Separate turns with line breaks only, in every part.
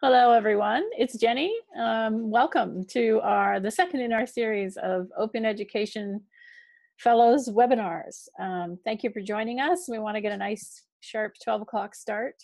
Hello, everyone. It's Jenny. Um, welcome to our the second in our series of Open Education Fellows webinars. Um, thank you for joining us. We want to get a nice sharp 12 o'clock start.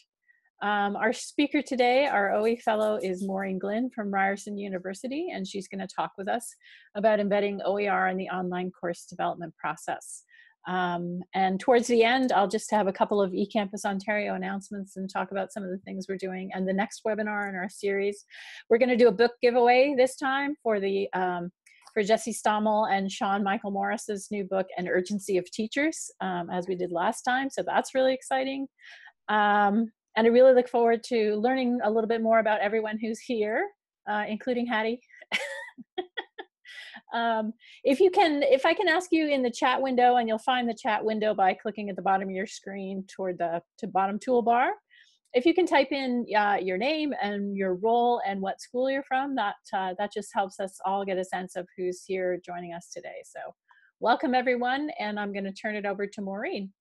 Um, our speaker today, our OE fellow, is Maureen Glynn from Ryerson University, and she's going to talk with us about embedding OER in the online course development process. Um, and towards the end, I'll just have a couple of eCampus Ontario announcements and talk about some of the things we're doing. And the next webinar in our series, we're going to do a book giveaway this time for the um, for Jesse Stommel and Sean Michael Morris's new book, An Urgency of Teachers, um, as we did last time. So that's really exciting. Um, and I really look forward to learning a little bit more about everyone who's here, uh, including Hattie. Um, if you can, if I can ask you in the chat window, and you'll find the chat window by clicking at the bottom of your screen toward the to bottom toolbar. If you can type in uh, your name and your role and what school you're from, that uh, that just helps us all get a sense of who's here joining us today. So, welcome everyone, and I'm going to turn it over to Maureen.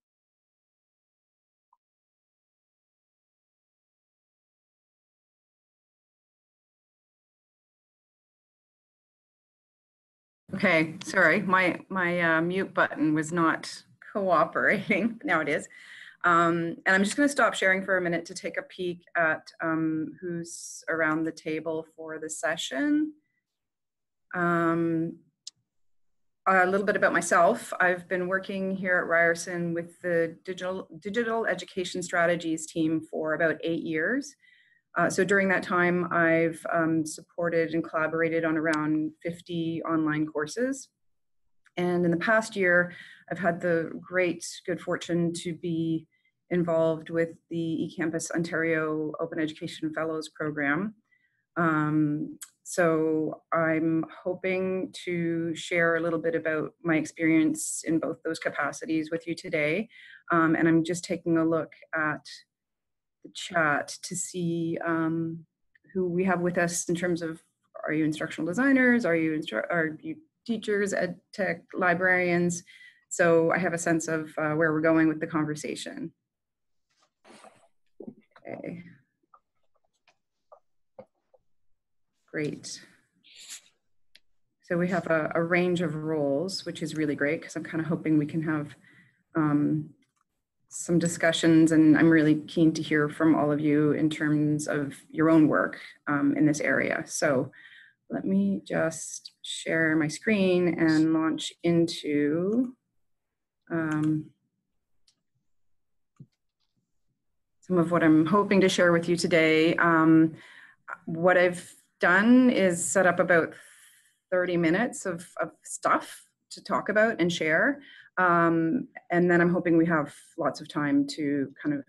Okay, sorry, my, my uh, mute button was not cooperating. Now it is. Um, and I'm just going to stop sharing for a minute to take a peek at um, who's around the table for the session. Um, a little bit about myself. I've been working here at Ryerson with the digital, digital education strategies team for about eight years. Uh, so during that time, I've um, supported and collaborated on around 50 online courses. And in the past year, I've had the great good fortune to be involved with the eCampus Ontario Open Education Fellows Program. Um, so I'm hoping to share a little bit about my experience in both those capacities with you today. Um, and I'm just taking a look at the chat to see um, who we have with us in terms of are you instructional designers, are you, instru- are you teachers, ed tech, librarians? So I have a sense of uh, where we're going with the conversation. Okay. Great. So we have a, a range of roles, which is really great because I'm kind of hoping we can have um, some discussions and I'm really keen to hear from all of you in terms of your own work um, in this area. So let me just share my screen and launch into um, some of what I'm hoping to share with you today. Um, what I've done is set up about 30 minutes of, of stuff to talk about and share. Um, and then I'm hoping we have lots of time to kind of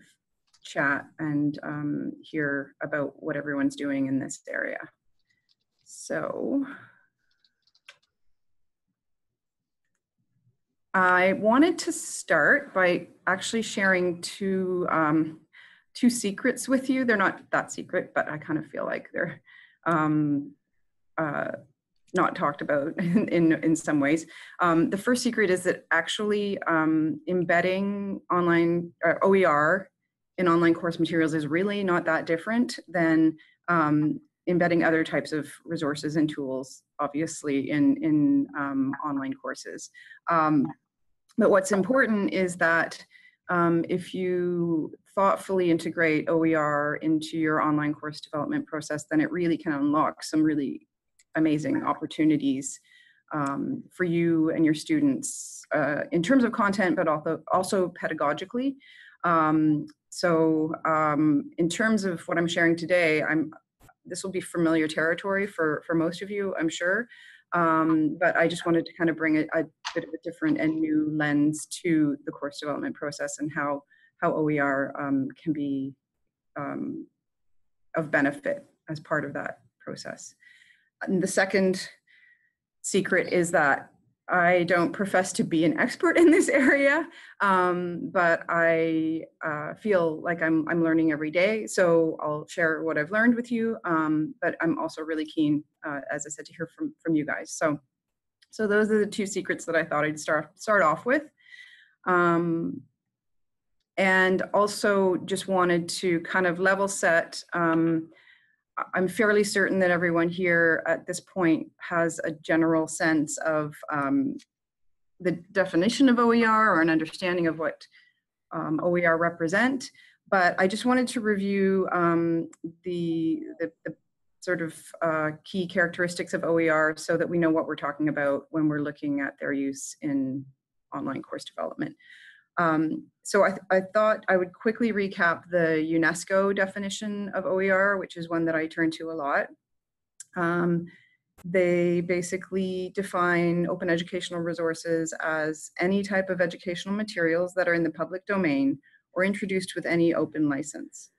chat and um, hear about what everyone's doing in this area. So I wanted to start by actually sharing two um, two secrets with you. They're not that secret, but I kind of feel like they're um, uh, not talked about in, in, some ways. Um, the first secret is that actually um, embedding online uh, OER in online course materials is really not that different than um, embedding other types of resources and tools, obviously, in, in um, online courses. Um, but what's important is that um, if you thoughtfully integrate OER into your online course development process, then it really can unlock some really amazing opportunities um, for you and your students uh, in terms of content, but also, also pedagogically. Um, so um, in terms of what I'm sharing today, I'm this will be familiar territory for, for most of you, I'm sure. Um, but I just wanted to kind of bring a, a, bit of a different and new lens to the course development process and how, how OER um, can be um, of benefit as part of that process. And the second secret is that I don't profess to be an expert in this area, um, but I uh, feel like I'm, I'm learning every day. So I'll share what I've learned with you, um, but I'm also really keen, uh, as I said, to hear from, from you guys. So, so those are the two secrets that I thought I'd start, start off with. Um, and also just wanted to kind of level set um, I'm fairly certain that everyone here at this point has a general sense of um, the definition of OER or an understanding of what um, OER represent. But I just wanted to review um, the, the, the, sort of uh, key characteristics of OER so that we know what we're talking about when we're looking at their use in online course development. Um, so I, th I, thought I would quickly recap the UNESCO definition of OER, which is one that I turn to a lot. Um, they basically define open educational resources as any type of educational materials that are in the public domain or introduced with any open license.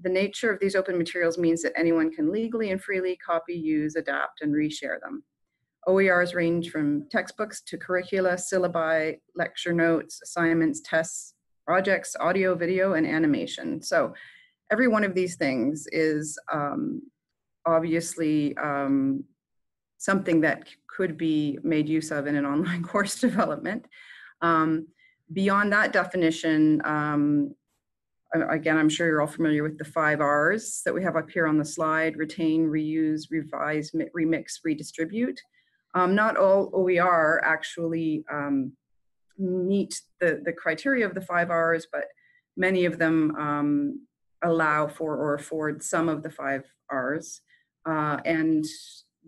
The nature of these open materials means that anyone can legally and freely copy, use, adapt, and reshare them. OERs range from textbooks to curricula, syllabi, lecture notes, assignments, tests, projects, audio, video, and animation. So every one of these things is um, obviously um, something that could be made use of in an online course development. Um, beyond that definition, um, again, I'm sure you're all familiar with the five R's that we have up here on the slide, retain, reuse, revise, remix, redistribute. Um, not all OER actually um, meet the, the criteria of the five R's, but many of them um, allow for or afford some of the five R's. Uh, and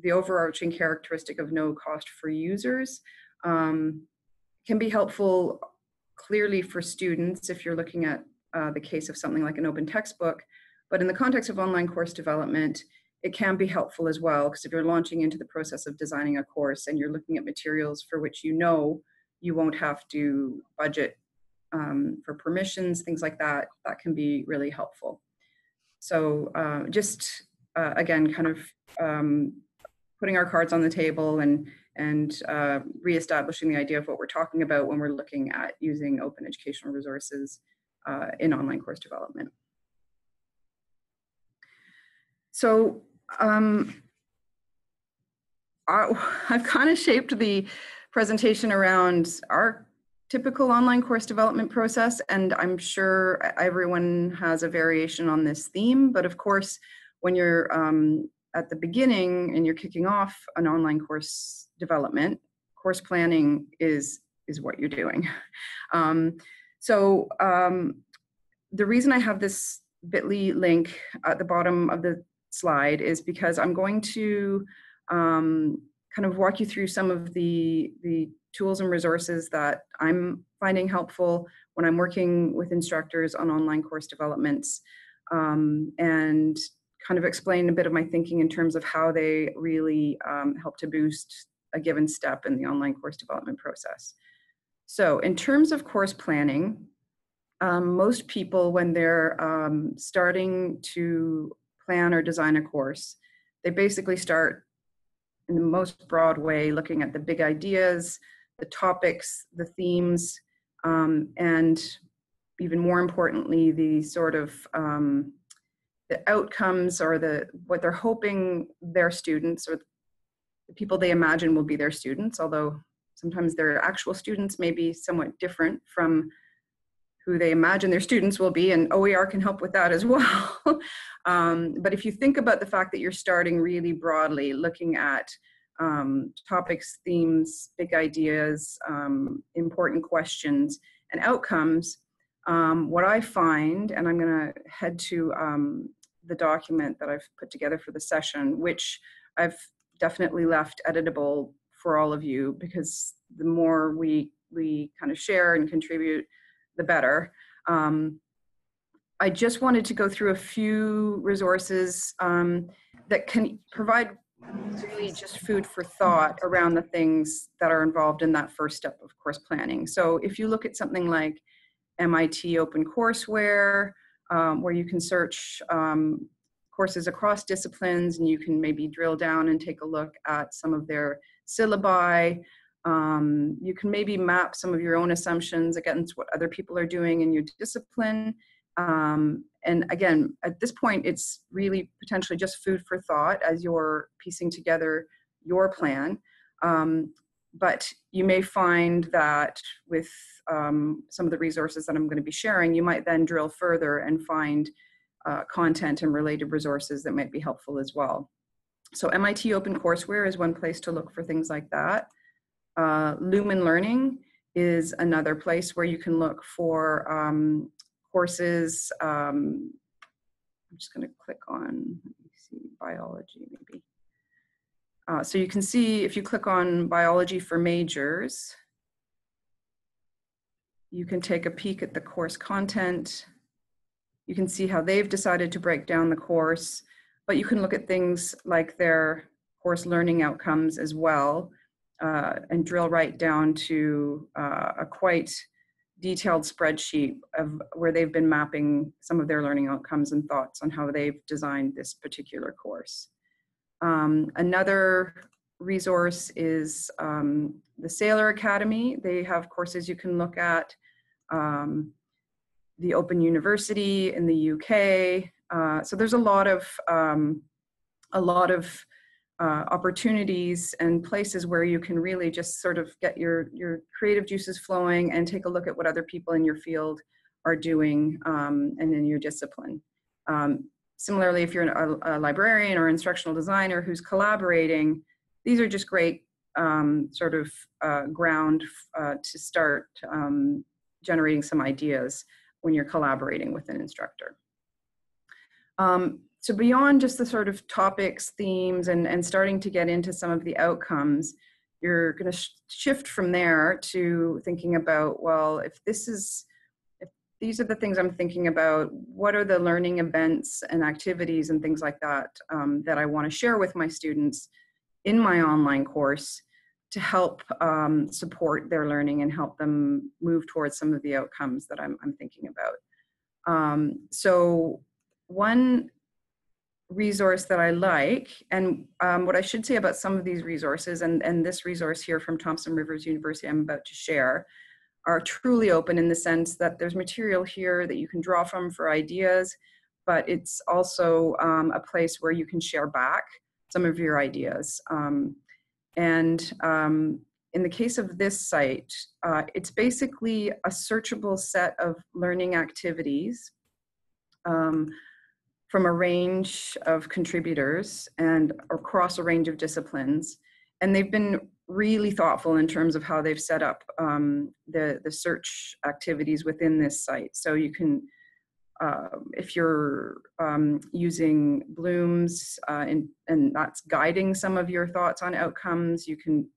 the overarching characteristic of no cost for users um, can be helpful clearly for students if you're looking at uh, the case of something like an open textbook. But in the context of online course development, it can be helpful as well because if you're launching into the process of designing a course and you're looking at materials for which you know you won't have to budget um, for permissions, things like that, that can be really helpful. So uh, just uh, again, kind of um, putting our cards on the table and and uh, reestablishing the idea of what we're talking about when we're looking at using open educational resources uh, in online course development. So um, I've kind of shaped the presentation around our typical online course development process, and I'm sure everyone has a variation on this theme, but of course, when you're um, at the beginning and you're kicking off an online course development, course planning is, is what you're doing. Um, so um, the reason I have this bit.ly link at the bottom of the slide is because I'm going to um, kind of walk you through some of the, the tools and resources that I'm finding helpful when I'm working with instructors on online course developments um, and kind of explain a bit of my thinking in terms of how they really um, help to boost a given step in the online course development process. So in terms of course planning, um, most people when they're um, starting to plan or design a course, they basically start in the most broad way, looking at the big ideas, the topics, the themes, um, and even more importantly, the sort of um, the outcomes or the what they're hoping their students or the people they imagine will be their students, although sometimes their actual students may be somewhat different from who they imagine their students will be, and OER can help with that as well. um, but if you think about the fact that you're starting really broadly, looking at um, topics, themes, big ideas, um, important questions, and outcomes, um, what I find, and I'm going to head to um, the document that I've put together for the session, which I've definitely left editable for all of you because the more we we kind of share and contribute the better. Um, I just wanted to go through a few resources um, that can provide really just food for thought around the things that are involved in that first step of course planning. So if you look at something like MIT OpenCourseware, um, where you can search um, courses across disciplines and you can maybe drill down and take a look at some of their syllabi, um, you can maybe map some of your own assumptions against what other people are doing in your discipline. Um, and again, at this point, it's really potentially just food for thought as you're piecing together your plan. Um, but you may find that with um, some of the resources that I'm going to be sharing, you might then drill further and find uh, content and related resources that might be helpful as well. So MIT OpenCourseWare is one place to look for things like that. Uh, Lumen Learning is another place where you can look for um, courses. Um, I'm just going to click on, see, biology maybe. Uh, so you can see if you click on biology for majors, you can take a peek at the course content. You can see how they've decided to break down the course, but you can look at things like their course learning outcomes as well uh, and drill right down to uh, a quite detailed spreadsheet of where they've been mapping some of their learning outcomes and thoughts on how they've designed this particular course. Um, another resource is um, the Saylor Academy. They have courses you can look at. Um, the Open University in the UK. Uh, so there's a lot of um, a lot of uh, opportunities and places where you can really just sort of get your your creative juices flowing and take a look at what other people in your field are doing um, and in your discipline. Um, similarly, if you're a, a, librarian or instructional designer who's collaborating, these are just great um, sort of uh, ground uh, to start um, generating some ideas when you're collaborating with an instructor. Um, so beyond just the sort of topics, themes, and, and starting to get into some of the outcomes, you're going to sh shift from there to thinking about, well, if this is, if these are the things I'm thinking about, what are the learning events and activities and things like that um, that I want to share with my students in my online course to help um, support their learning and help them move towards some of the outcomes that I'm, I'm thinking about. Um, so one resource that I like, and um, what I should say about some of these resources, and, and this resource here from Thompson Rivers University I'm about to share, are truly open in the sense that there's material here that you can draw from for ideas, but it's also um, a place where you can share back some of your ideas. Um, and um, in the case of this site, uh, it's basically a searchable set of learning activities um, from a range of contributors and across a range of disciplines. And they've been really thoughtful in terms of how they've set up um, the, the search activities within this site. So you can, uh, if you're um, using Bloom's uh, and, and that's guiding some of your thoughts on outcomes, you can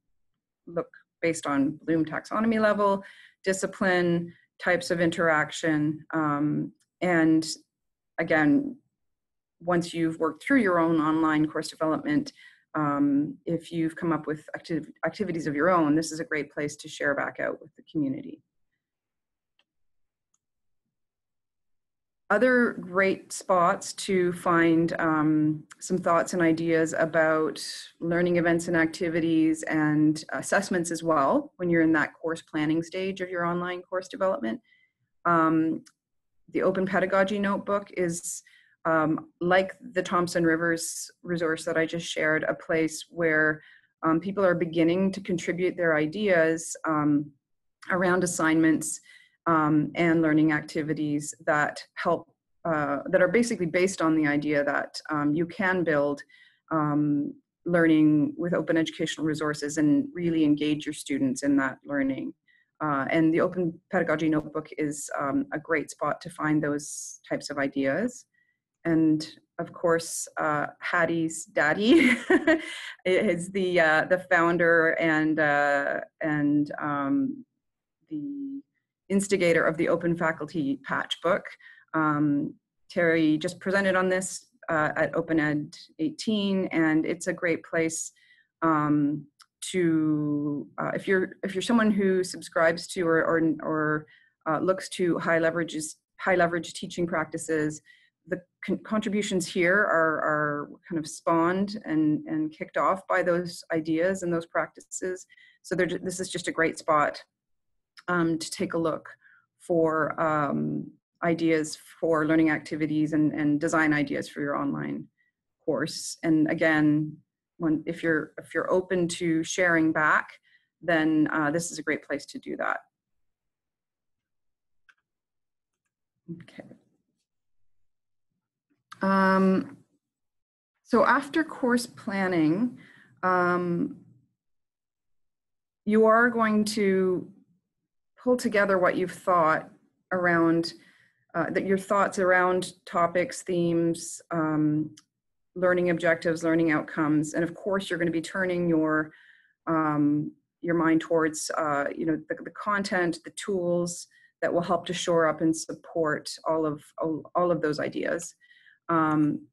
look based on Bloom taxonomy level, discipline, types of interaction, um, and again, once you've worked through your own online course development, um, if you've come up with activ activities of your own, this is a great place to share back out with the community. Other great spots to find um, some thoughts and ideas about learning events and activities and assessments as well when you're in that course planning stage of your online course development. Um, the Open Pedagogy Notebook is um, like the Thompson Rivers resource that I just shared, a place where um, people are beginning to contribute their ideas um, around assignments um, and learning activities that help, uh, that are basically based on the idea that um, you can build um, learning with open educational resources and really engage your students in that learning. Uh, and the Open Pedagogy Notebook is a great spot to find those types of ideas and of course, uh, Hattie's daddy is the uh, the founder and uh, and um, the instigator of the Open Faculty Patch Book. Um, Terry just presented on this uh, at OpenEd 18, and it's a great place um, to uh, if you're if you're someone who subscribes to or or, or uh, looks to high leverages high leverage teaching practices the con contributions here are, are kind of spawned and, and kicked off by those ideas and those practices. So this is just a great spot um, to take a look for um, ideas for learning activities and, and design ideas for your online course. And again, when, if, you're, if you're open to sharing back, then uh, this is a great place to do that. Okay. Um, so after course planning, um, you are going to pull together what you've thought around uh, that your thoughts around topics, themes, um, learning objectives, learning outcomes, and of course you're going to be turning your um, your mind towards uh, you know the, the, content, the tools that will help to shore up and support all of all, all of those ideas. Um,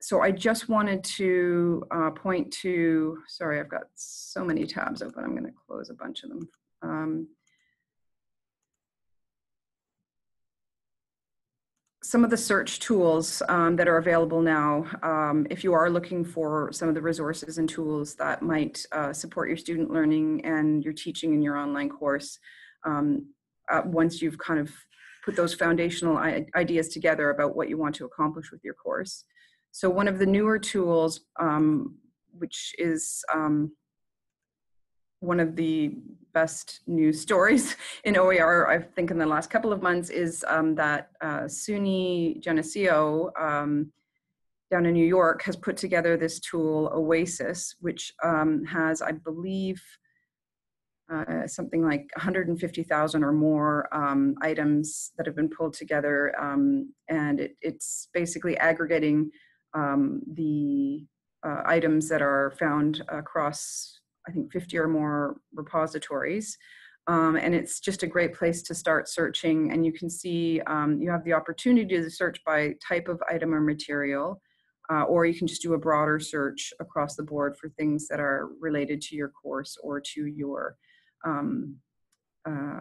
so I just wanted to uh, point to, sorry, I've got so many tabs open, I'm gonna close a bunch of them. Um, some of the search tools um, that are available now, um, if you are looking for some of the resources and tools that might uh, support your student learning and your teaching in your online course, um, uh, once you've kind of put those foundational ideas together about what you want to accomplish with your course. So one of the newer tools, um, which is um, one of the best news stories in OER, I think in the last couple of months, is um, that uh, SUNY Geneseo um, down in New York has put together this tool, Oasis, which um, has, I believe, uh, something like 150,000 or more um, items that have been pulled together. Um, and it, it's basically aggregating um, the uh, items that are found across, I think, 50 or more repositories. Um, and it's just a great place to start searching. And you can see um, you have the opportunity to search by type of item or material, uh, or you can just do a broader search across the board for things that are related to your course or to your um, uh,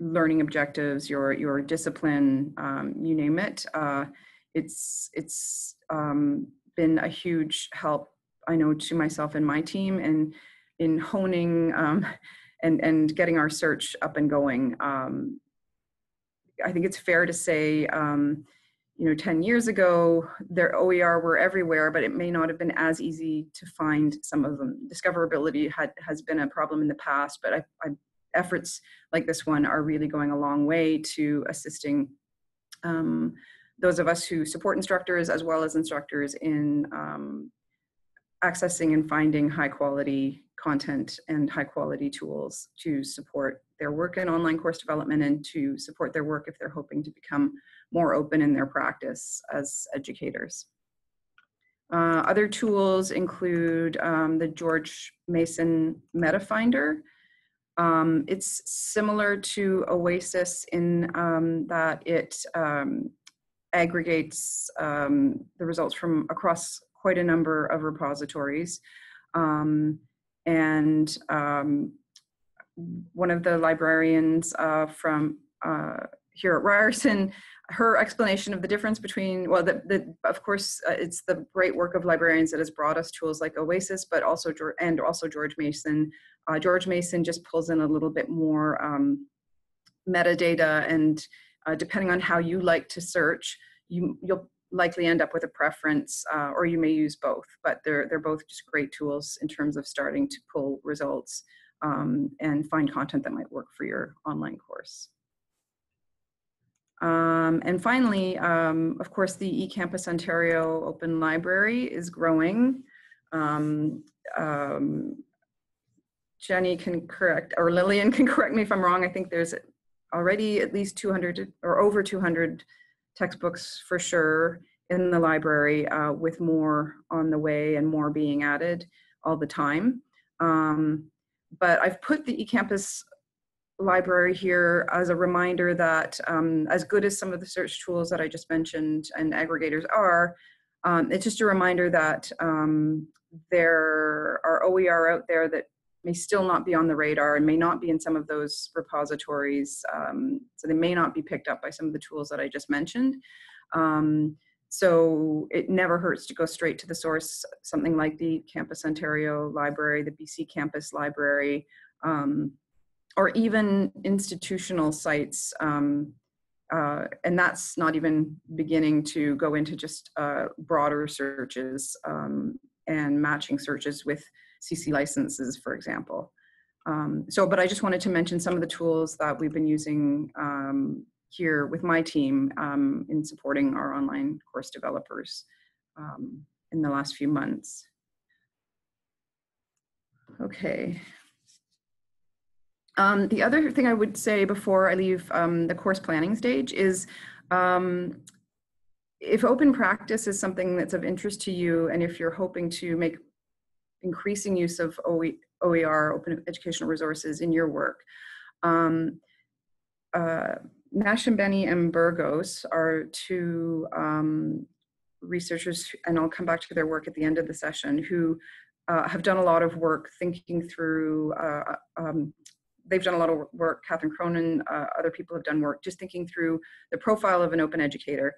learning objectives, your your discipline, um, you name it. Uh, it's it's um, been a huge help, I know, to myself and my team, and in honing um, and and getting our search up and going. Um, I think it's fair to say, um, you know, 10 years ago, their OER were everywhere, but it may not have been as easy to find some of them. Discoverability had has been a problem in the past, but I, I, efforts like this one are really going a long way to assisting um, those of us who support instructors as well as instructors in um, accessing and finding high quality content and high quality tools to support their work in online course development and to support their work if they're hoping to become more open in their practice as educators. Uh, other tools include um, the George Mason MetaFinder. Um, it's similar to Oasis in um, that it um, aggregates um, the results from across quite a number of repositories. Um, and one of the librarians uh, from uh, here at Ryerson, her explanation of the difference between, well, the, the, of course, uh, it's the great work of librarians that has brought us tools like Oasis, but also, and also George Mason. Uh, George Mason just pulls in a little bit more um, metadata and uh, depending on how you like to search, you, you'll likely end up with a preference uh, or you may use both, but they're, they're both just great tools in terms of starting to pull results um, and find content that might work for your online course. Um, and finally, um, of course, the eCampus Ontario Open Library is growing. Um, um, Jenny can correct, or Lillian can correct me if I'm wrong. I think there's already at least 200 or over 200 textbooks for sure in the library uh, with more on the way and more being added all the time. Um, but I've put the eCampus library here as a reminder that um, as good as some of the search tools that I just mentioned and aggregators are, um, it's just a reminder that um, there are OER out there that may still not be on the radar and may not be in some of those repositories. Um, so they may not be picked up by some of the tools that I just mentioned. Um, so it never hurts to go straight to the source, something like the eCampus Ontario Library, the BC Campus Library, um, or even institutional sites. Um, uh, and that's not even beginning to go into just uh, broader searches um, and matching searches with CC licenses, for example. Um, so, but I just wanted to mention some of the tools that we've been using um, here with my team um, in supporting our online course developers um, in the last few months. Okay. Um, the other thing I would say before I leave um, the course planning stage is um, if open practice is something that's of interest to you and if you're hoping to make increasing use of OER, open educational resources in your work, um, uh, Benny and Burgos are two um, researchers, and I'll come back to their work at the end of the session, who uh, have done a lot of work thinking through, uh, um, they've done a lot of work, Catherine Cronin, uh, other people have done work, just thinking through the profile of an open educator.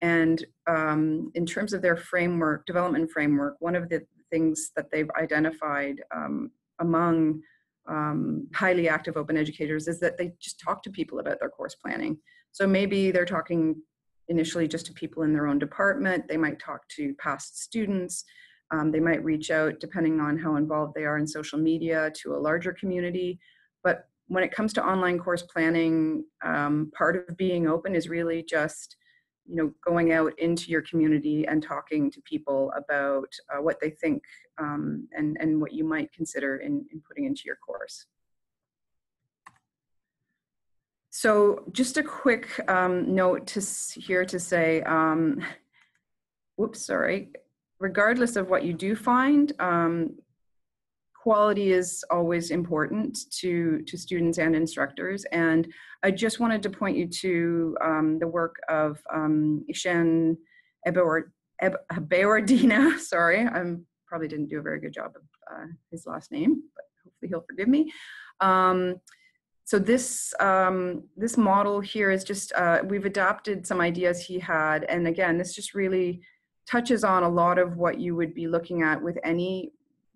And um, in terms of their framework, development framework, one of the things that they've identified um, among um, highly active open educators is that they just talk to people about their course planning. So maybe they're talking initially just to people in their own department. They might talk to past students. Um, they might reach out, depending on how involved they are in social media, to a larger community. But when it comes to online course planning, um, part of being open is really just you know, going out into your community and talking to people about uh, what they think um, and, and what you might consider in, in putting into your course. So just a quick um, note to here to say, um, whoops, sorry. Regardless of what you do find, um, quality is always important to, to students and instructors. And I just wanted to point you to um, the work of um, Ishan Ebeordina, sorry, I probably didn't do a very good job of uh, his last name, but hopefully he'll forgive me. Um, so this um, this model here is just uh, we've adapted some ideas he had, and again, this just really touches on a lot of what you would be looking at with any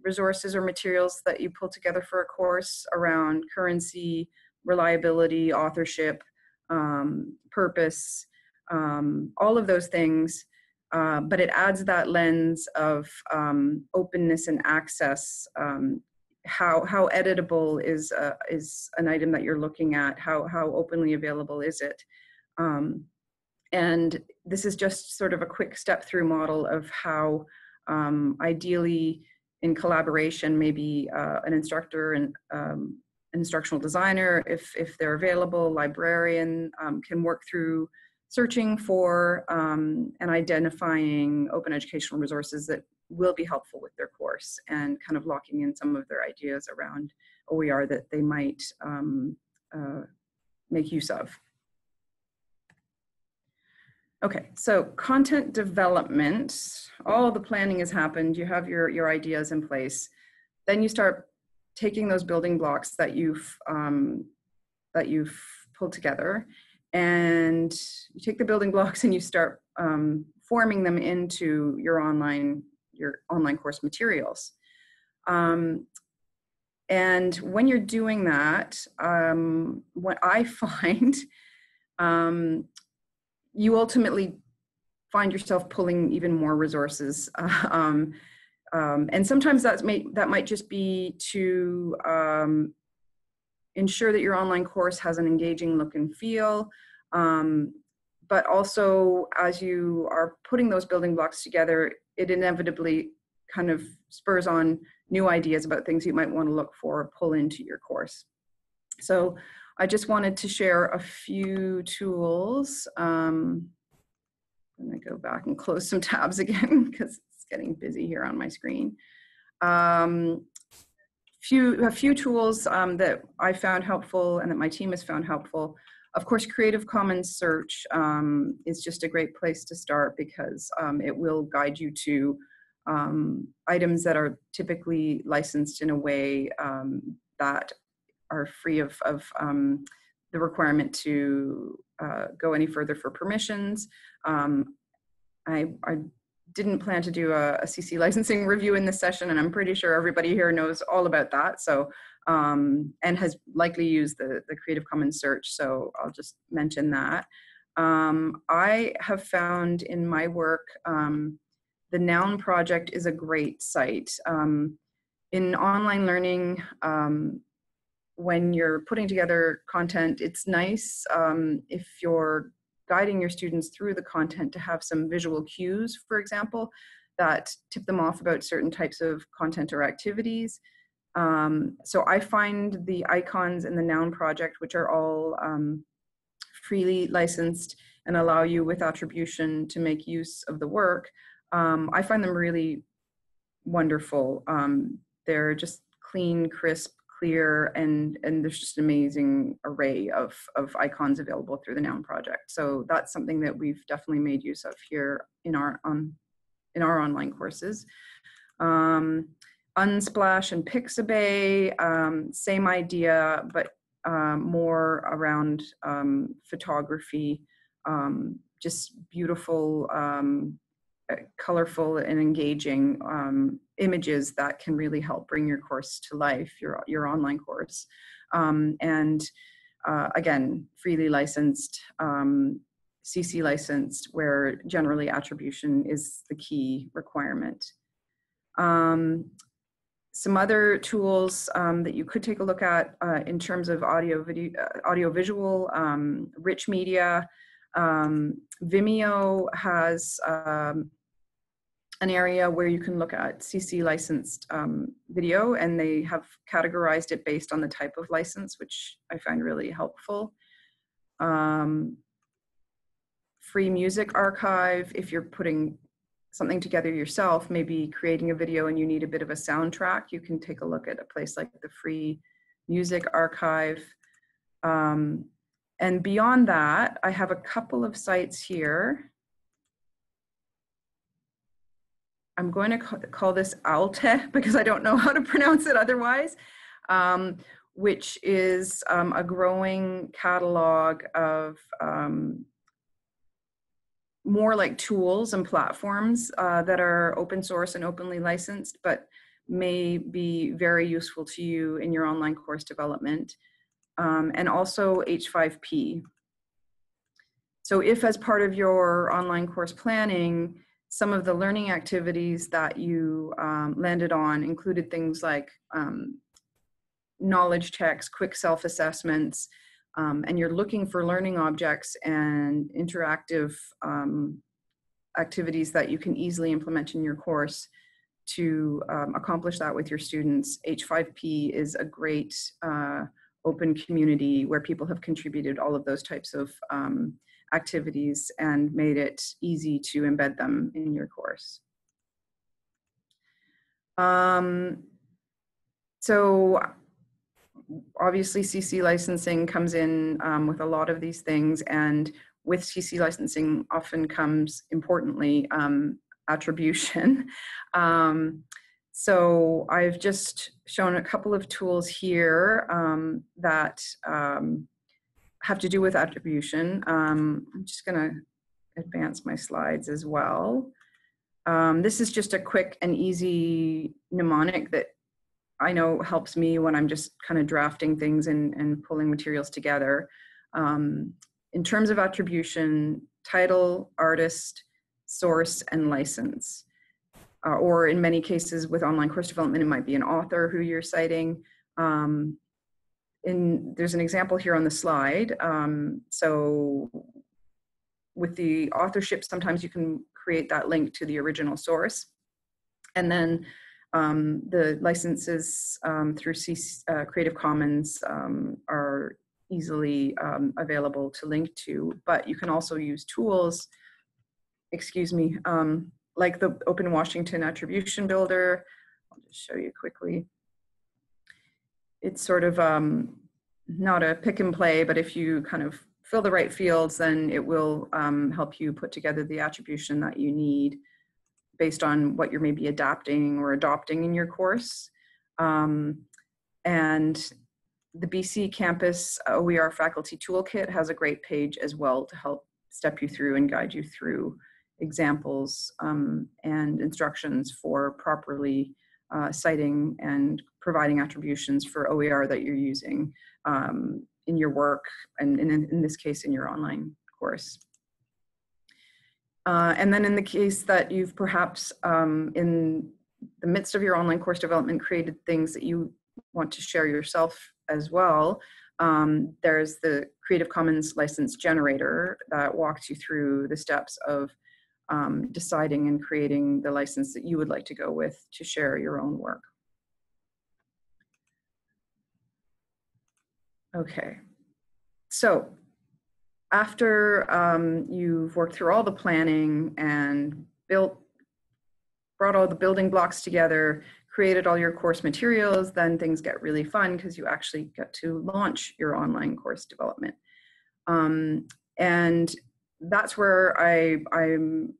resources or materials that you pull together for a course around currency, reliability, authorship, um, purpose, um, all of those things. Uh, but it adds that lens of um, openness and access. Um, how how editable is uh, is an item that you're looking at? How how openly available is it? Um, and this is just sort of a quick step through model of how um, ideally in collaboration, maybe uh, an instructor and um, instructional designer, if, if they're available, librarian um, can work through searching for um, and identifying open educational resources that will be helpful with their course and kind of locking in some of their ideas around OER that they might um, uh, make use of. Okay, so content development, all the planning has happened, you have your, your ideas in place. Then you start taking those building blocks that you've, um, that you've pulled together and you take the building blocks and you start um, forming them into your online, your online course materials. Um, and when you're doing that, um, what I find um, you ultimately find yourself pulling even more resources. um, um, and sometimes that's may, that might just be to um, ensure that your online course has an engaging look and feel. Um, but also, as you are putting those building blocks together, it inevitably kind of spurs on new ideas about things you might want to look for or pull into your course. So I just wanted to share a few tools. Um, I'm gonna go back and close some tabs again because it's getting busy here on my screen. Um, few, a few tools um, that I found helpful and that my team has found helpful. Of course, Creative Commons search um, is just a great place to start because um, it will guide you to um, items that are typically licensed in a way um, that are free of, of um, the requirement to uh, go any further for permissions. Um, I, I, didn't plan to do a, a, CC licensing review in this session, and I'm pretty sure everybody here knows all about that. So, um, and has likely used the, the Creative Commons search. So I'll just mention that. Um, I have found in my work, um, the Noun Project is a great site. Um, in online learning, um, when you're putting together content, it's nice um, if you're guiding your students through the content to have some visual cues, for example, that tip them off about certain types of content or activities. Um, so I find the icons in the Noun project, which are all um, freely licensed and allow you with attribution to make use of the work, um, I find them really wonderful. Um, they're just clean, crisp, clear, and and there's just an amazing array of of icons available through the Noun project. So that's something that we've definitely made use of here in our on in our online courses. Um, Unsplash and Pixabay, um, same idea, but um, more around um, photography, um, just beautiful, um, colorful and engaging um, images that can really help bring your course to life, your, your online course. Um, and uh, again, freely licensed, CC licensed, where generally attribution is the key requirement. Um, some other tools um, that you could take a look at uh, in terms of audio video uh, audio visual um, rich media um, vimeo has um, an area where you can look at cc licensed um, video and they have categorized it based on the type of license which i find really helpful um, free music archive if you're putting something together yourself, maybe creating a video and you need a bit of a soundtrack, you can take a look at a place like the Free Music Archive. Um, and beyond that, I have a couple of sites here. I'm going to call this Alte because I don't know how to pronounce it otherwise, um, which is um, a growing catalog of um, more like tools and platforms uh, that are open source and openly licensed, but may be very useful to you in your online course development. Um, and also H5P. So if as part of your online course planning, some of the learning activities that you um, landed on included things like um, knowledge checks, quick self-assessments, um, and you're looking for learning objects and interactive um, activities that you can easily implement in your course to um, accomplish that with your students, H5P is a great uh, open community where people have contributed all of those types of um, activities and made it easy to embed them in your course. Um, so obviously CC licensing comes in um, with a lot of these things and with CC licensing often comes importantly um, attribution. um, so I've just shown a couple of tools here um, that um, have to do with attribution. Um, I'm just gonna advance my slides as well. this is just a quick and easy mnemonic that I know helps me when I'm just kind of drafting things and, and pulling materials together. Um, in terms of attribution, title, artist, source, and license. Uh, or in many cases with online course development, it might be an author who you're citing. Um, in, there's an example here on the slide. Um, so with the authorship, sometimes you can create that link to the original source. And then um, the licenses um, through C uh, Creative Commons um, are easily um, available to link to, but you can also use tools, excuse me, um, like the Open Washington Attribution Builder. I'll just show you quickly. It's sort of um, not a pick and play, but if you kind of fill the right fields, then it will help you put together the attribution that you need based on what you're maybe adapting or adopting in your course. Um, and the BC Campus OER Faculty Toolkit has a great page as well to help step you through and guide you through examples um, and instructions for properly uh, citing and providing attributions for OER that you're using um, in your work and in, in this case in your online course. Uh, and then in the case that you've perhaps um, in the midst of your online course development created things that you want to share yourself as well. Um, there's the Creative Commons license generator that walks you through the steps of um, deciding and creating the license that you would like to go with to share your own work. Okay, so after um, you've worked through all the planning and built, brought all the building blocks together, created all your course materials, then things get really fun because you actually get to launch your online course development. Um, and that's where I, I'm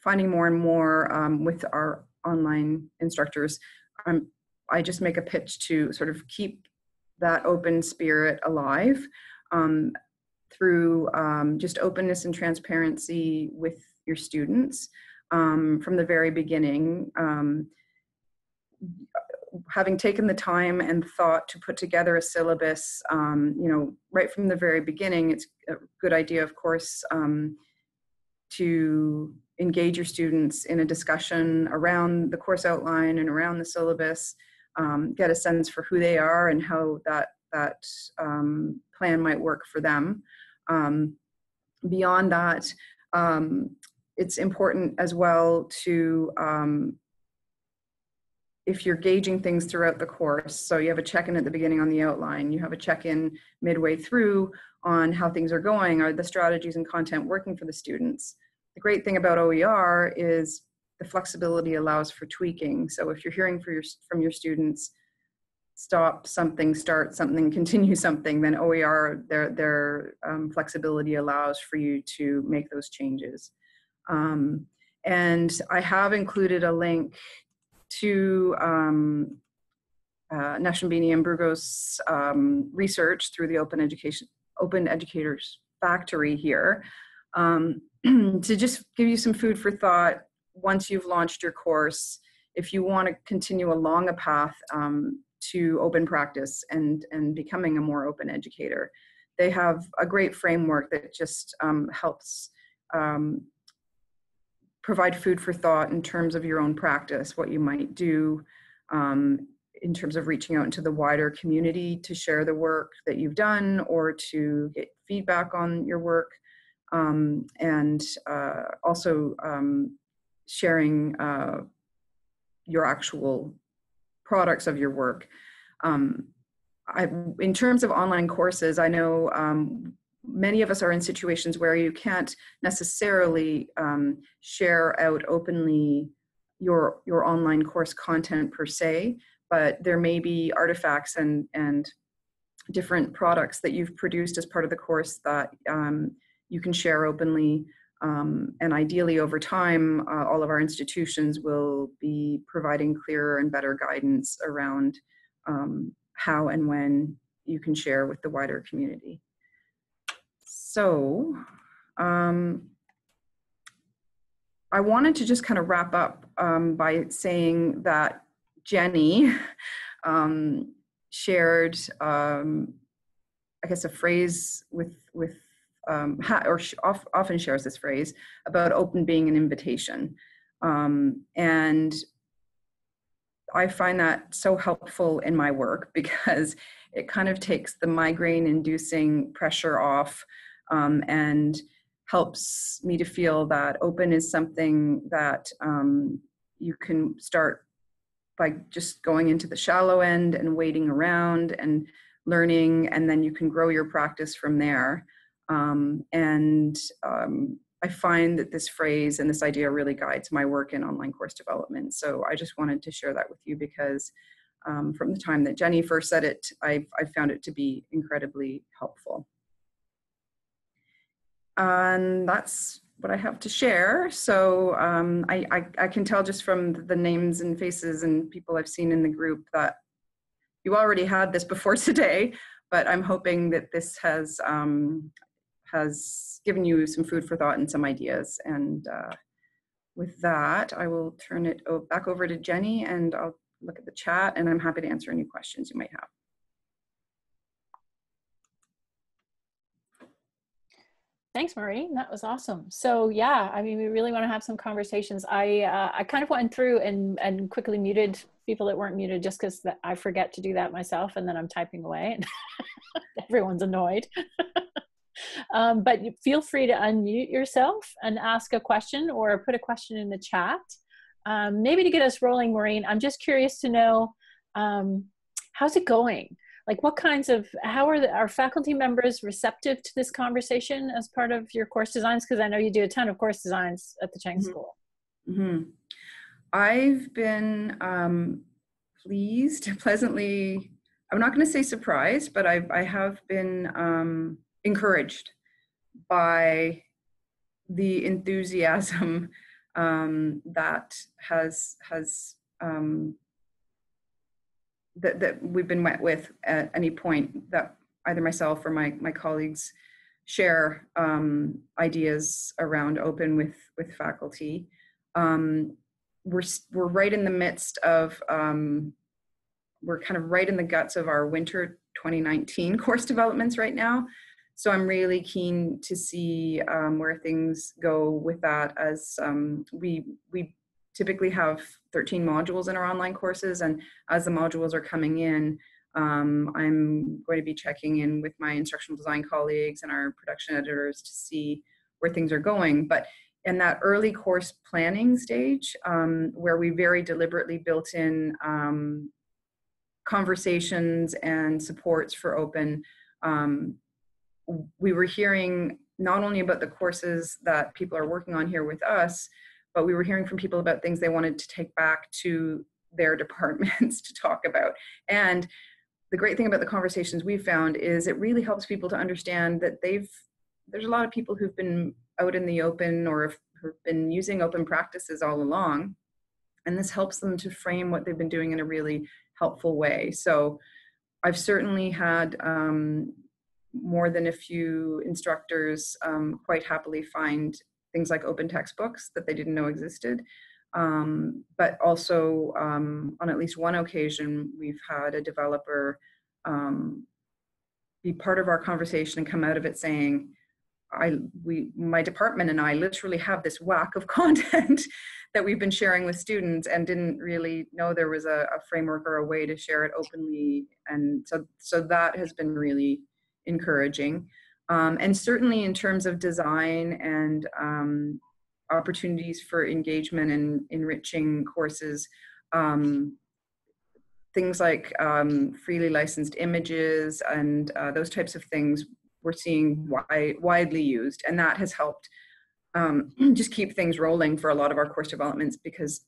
finding more and more um, with our online instructors. I'm, I just make a pitch to sort of keep that open spirit alive um, through um, just openness and transparency with your students um, from the very beginning. Um, having taken the time and thought to put together a syllabus, um, you know, right from the very beginning, it's a good idea, of course, um, to engage your students in a discussion around the course outline and around the syllabus, um, get a sense for who they are and how that, that um, plan might work for them. Um, beyond that, um, it's important as well to um, if you're gauging things throughout the course, so you have a check-in at the beginning on the outline, you have a check-in midway through on how things are going, are the strategies and content working for the students. The great thing about OER is the flexibility allows for tweaking. So if you're hearing your, from your students, stop something, start something, continue something, then OER, their, their um, flexibility allows for you to make those changes. Um, and I have included a link to um, uh, Nascimbeni and Burgos um, research through the Open Education Open Educators Factory here um, to just give you some food for thought once you've launched your course. If you want to continue along a path um, to open practice and and becoming a more open educator, they have a great framework that just um, helps um, provide food for thought in terms of your own practice, what you might do um, in terms of reaching out into the wider community to share the work that you've done or to get feedback on your work, um, and uh, also um, sharing uh, your actual products of your work. Um, I, in terms of online courses, I know um, many of us are in situations where you can't necessarily um, share out openly your your online course content per se but there may be artifacts and and different products that you've produced as part of the course that um, you can share openly um, and ideally over time uh, all of our institutions will be providing clearer and better guidance around um, how and when you can share with the wider community. So um, I wanted to just kind of wrap up um, by saying that Jenny um, shared, um, I guess, a phrase with with um, or often shares this phrase about open being an invitation, um, and I find that so helpful in my work because it kind of takes the migraine inducing pressure off um, and helps me to feel that open is something that um, you can start by just going into the shallow end and waiting around and learning, and then you can grow your practice from there. Um, and um, I find that this phrase and this idea really guides my work in online course development. So I just wanted to share that with you because um, from the time that Jenny first said it, I've, i found it to be incredibly helpful and that's what I have to share. So um, I, I, I, can tell just from the names and faces and people I've seen in the group that you already had this before today, but I'm hoping that this has um, has given you some food for thought and some ideas. And uh, with that, I will turn it back over to Jenny and I'll look at the chat and I'm happy to answer any questions you might have.
Thanks, Maureen. That was awesome. So yeah, I mean, we really want to have some conversations. I uh, I kind of went through and and quickly muted people that weren't muted just because I forget to do that myself, and then I'm typing away, and everyone's annoyed. um, but feel free to unmute yourself and ask a question or put a question in the chat. Um, maybe to get us rolling, Maureen, I'm just curious to know um, how's it going? like what kinds of how are the, our faculty members receptive to this conversation as part of your course designs because i know you do a ton of course designs at the Chang mm-hmm. school
mm-hmm. i've been um, pleased pleasantly i'm not going to say surprised but I've, i have been um, encouraged by the enthusiasm um, that has has um, that, that we've been met with at any point that either myself or my, my colleagues share um, ideas around open with, with faculty. Um, we're, we're right in the midst of, um, we're kind of right in the guts of our winter 2019 course developments right now. So I'm really keen to see um, where things go with that as um, we, we typically have 13 modules in our online courses and as the modules are coming in um, i'm going to be checking in with my instructional design colleagues and our production editors to see where things are going. But in that early course planning stage um, where we very deliberately built in um, conversations and supports for open um, we were hearing not only about the courses that people are working on here with us but we were hearing from people about things they wanted to take back to their departments to talk about. And the great thing about the conversations we've found is it really helps people to understand that they've there's a lot of people who've been out in the open or have been using open practices all along and this helps them to frame what they've been doing in a really helpful way so i've certainly had um, more than a few instructors um, quite happily find things like open textbooks that they didn't know existed. Um, but also, um, on at least one occasion, we've had a developer um, be part of our conversation and come out of it saying, I, we, my department and I literally have this whack of content that we've been sharing with students and didn't really know there was a, a framework or a way to share it openly. And so, so that has been really encouraging. Um, and certainly in terms of design and um, opportunities for engagement and enriching courses, um, things like um, freely licensed images and uh, those types of things we're seeing wi- widely used. And that has helped um, just keep things rolling for a lot of our course developments because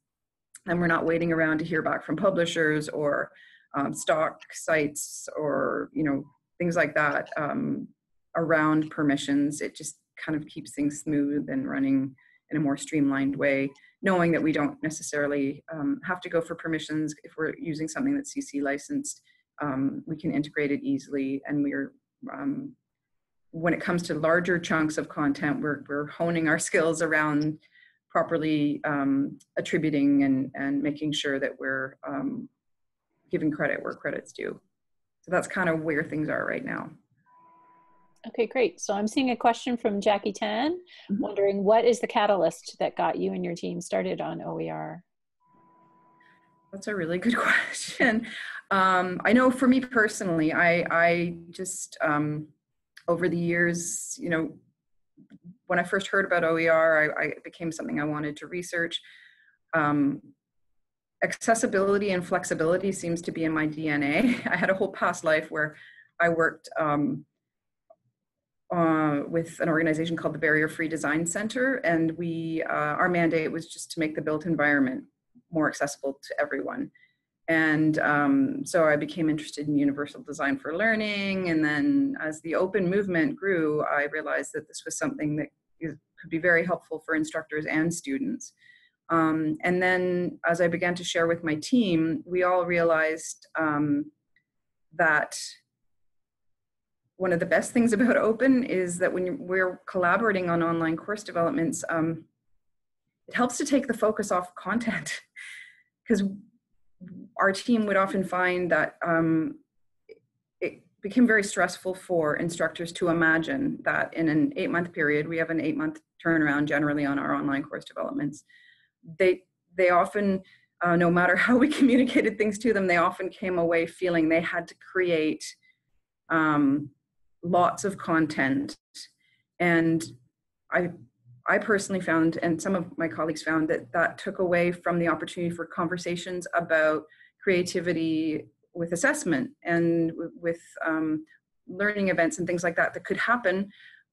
then we're not waiting around to hear back from publishers or um, stock sites or, you know, things like that. Um, around permissions. It just kind of keeps things smooth and running in a more streamlined way, knowing that we don't necessarily um, have to go for permissions if we're using something that's CC licensed. Um, we can integrate it easily, and we're um, when it comes to larger chunks of content, we're we're honing our skills around properly um, attributing and and making sure that we're um, giving credit where credit's due. So that's kind of where things are right now.
Okay, great. So I'm seeing a question from Jackie Tan, mm-hmm. wondering what is the catalyst that got you and your team started on OER?
That's a really good question. Um, I know for me personally, I, I just, um, over the years, you know, when I first heard about OER, I, I became something I wanted to research. Um, accessibility and flexibility seems to be in my DNA. I had a whole past life where I worked um, uh, with an organization called the Barrier Free Design Center, and we uh, our mandate was just to make the built environment more accessible to everyone. And um, so I became interested in universal design for learning. And then as the open movement grew, I realized that this was something that could be very helpful for instructors and students. Um, and then as I began to share with my team, we all realized um, that one of the best things about open is that when we're collaborating on online course developments um, it helps to take the focus off content because our team would often find that um, it, became very stressful for instructors to imagine that in an eight month period, we have an eight month turnaround generally on our online course developments. They, they often, uh, no matter how we communicated things to them, they often came away feeling they had to create um, lots of content. And I, I personally found, and some of my colleagues found, that that took away from the opportunity for conversations about creativity with assessment and with um, learning events and things like that that could happen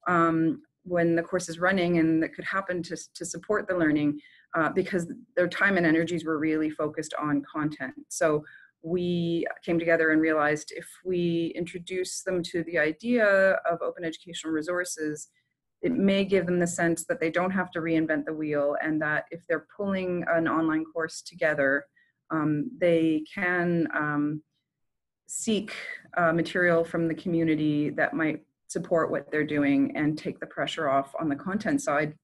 um, when the course is running and that could happen to, to support the learning uh, because their time and energies were really focused on content. So we came together and realized if we introduce them to the idea of open educational resources, it may give them the sense that they don't have to reinvent the wheel and that if they're pulling an online course together, um, they can um, seek uh, material from the community that might support what they're doing and take the pressure off on the content side.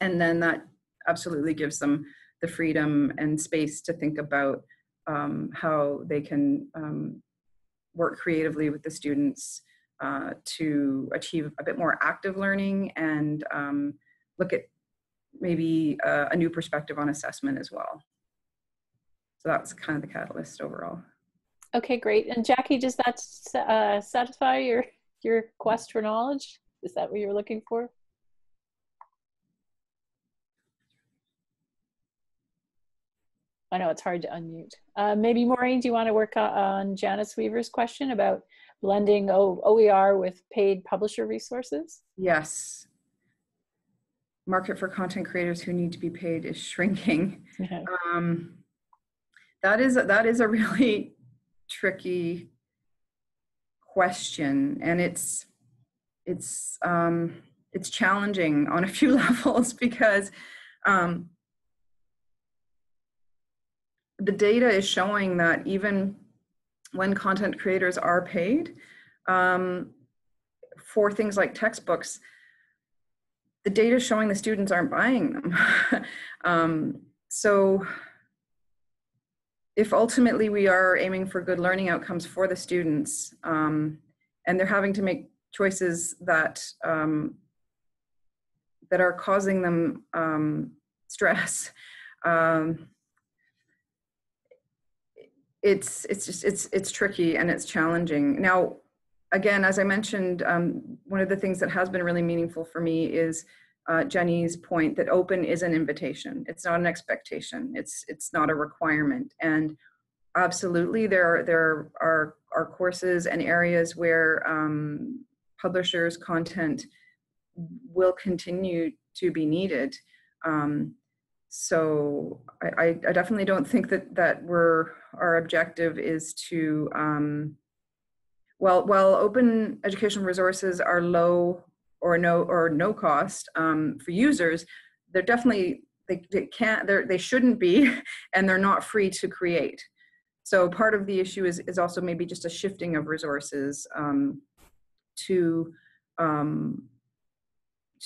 And then that absolutely gives them the freedom and space to think about um, how they can um, work creatively with the students uh, to achieve a bit more active learning and um, look at maybe uh, a new perspective on assessment as well. So that's kind of the catalyst overall.
Okay, great. And Jackie, does that uh, satisfy your your quest for knowledge? Is that what you're looking for? I know it's hard to unmute. Uh, maybe Maureen, do you want to work on Janice Weaver's question about blending o OER with paid publisher resources?
Yes. Market for content creators who need to be paid is shrinking. Yeah. Um, that is that is a really tricky question and it's it's um, it's challenging on a few levels because um, the data is showing that even when content creators are paid um, for things like textbooks, the data is showing the students aren't buying them. um, so if ultimately we are aiming for good learning outcomes for the students um, and they're having to make choices that um, that are causing them um, stress um, it's it's just it's it's tricky and it's challenging now again as i mentioned um, one of the things that has been really meaningful for me is uh, Jenny's point that open is an invitation. It's not an expectation. It's it's not a requirement. And absolutely, there are, there are are courses and areas where um, publishers' content will continue to be needed. Um, so I, I, definitely don't think that that we're our objective is to um, well while open educational resources are low or no or no cost um, for users, they're definitely they, they can't they're, they shouldn't be, and they're not free to create. So part of the issue is is also maybe just a shifting of resources um, to um,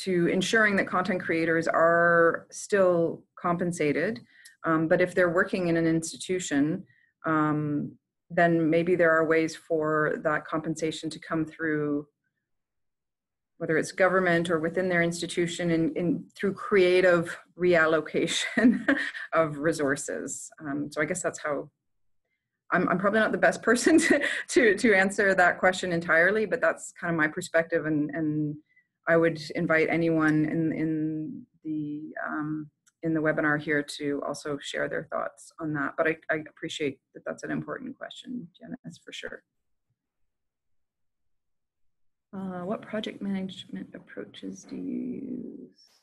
to ensuring that content creators are still compensated. Um, but if they're working in an institution, um, then maybe there are ways for that compensation to come through whether it's government or within their institution in, in through creative reallocation of resources. Um, so I guess that's how I'm, I'm probably not the best person to, to, to answer that question entirely, but that's kind of my perspective. And, and I would invite anyone in, in the, um, in the webinar here to also share their thoughts on that. But I, I appreciate that that's an important question, Janice, for sure. Uh, what project management approaches do you use?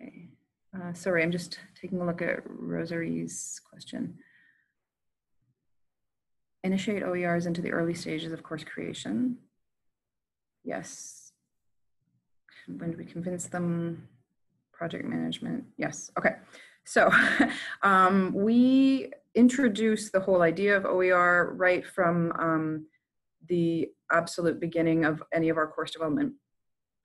Okay, uh, sorry, I'm just taking a look at Rosari's question. Initiate OERs into the early stages of course creation. Yes. When do we convince them? Project management, yes, okay. So um, we introduced the whole idea of OER right from um, the absolute beginning of any of our course development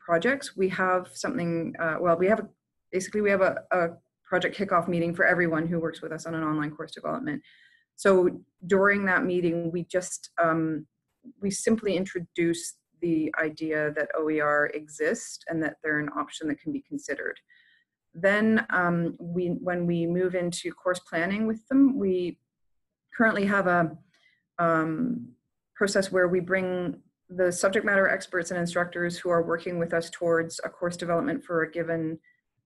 projects. We have something, uh, well, we have a, basically we have a, a project kickoff meeting for everyone who works with us on an online course development. so during that meeting, we just um, we simply introduce the idea that OER exists and that they're an option that can be considered. Then um, we, when we move into course planning with them, we currently have a um, process where we bring the subject matter experts and instructors who are working with us towards a course development for a given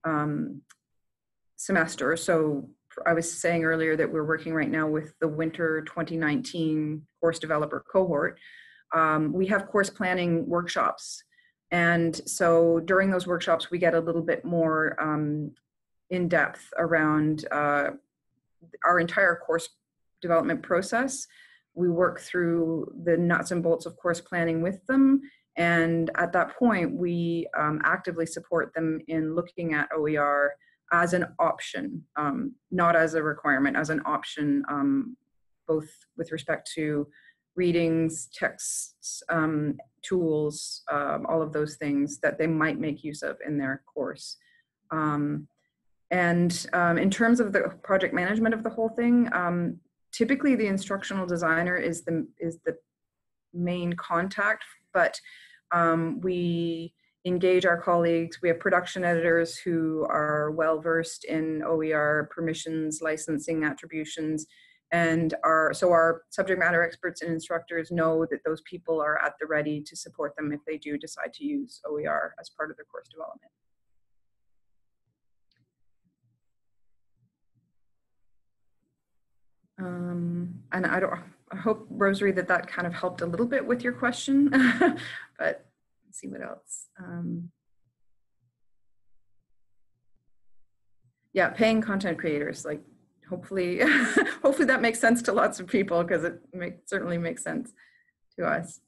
um, semester. So I was saying earlier that we're working right now with the winter 2019 course developer cohort. Um, we have course planning workshops. And so during those workshops, we get a little bit more um, in depth around uh, our entire course development process. We work through the nuts and bolts of course planning with them. And at that point, we um, actively support them in looking at OER as an option, um, not as a requirement, as an option, um, both with respect to readings, texts, um, tools, um, all of those things that they might make use of in their course. Um, and um, in terms of the project management of the whole thing, typically the instructional designer is the is the main contact, but we engage our colleagues. We have production editors who are well versed in OER permissions, licensing, attributions, and our so our subject matter experts and instructors know that those people are at the ready to support them if they do decide to use OER as part of their course development. Um, and I don't. I hope Rosari that that kind of helped a little bit with your question, but let's see what else. Um, yeah, paying content creators, like hopefully, hopefully that makes sense to lots of people because it make, certainly makes sense to us.